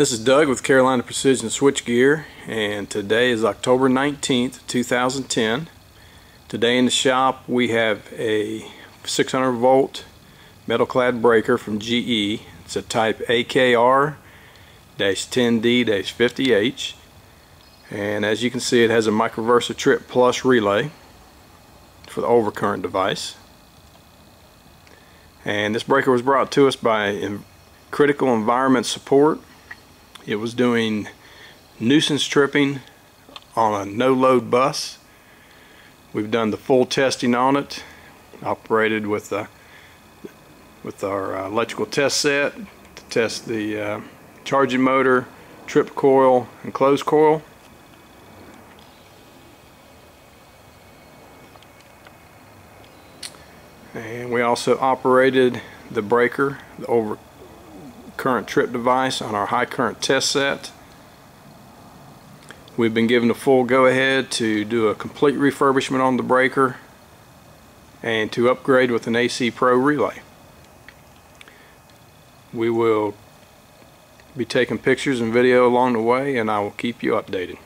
This is Doug with Carolina Precision Switchgear and today is October 19th 2010 today in the shop we have a 600 volt metal clad breaker from GE it's a type AKR-10D-50H and as you can see it has a MicroVersaTrip plus relay for the overcurrent device. And this breaker was brought to us by Critical Environment Support it was doing nuisance tripping on a no-load bus. We've done the full testing on it, operated with the with our uh, electrical test set to test the uh, charging motor, trip coil, and closed coil. And we also operated the breaker, the over current trip device on our high current test set. We've been given a full go-ahead to do a complete refurbishment on the breaker and to upgrade with an AC Pro relay. We will be taking pictures and video along the way and I will keep you updated.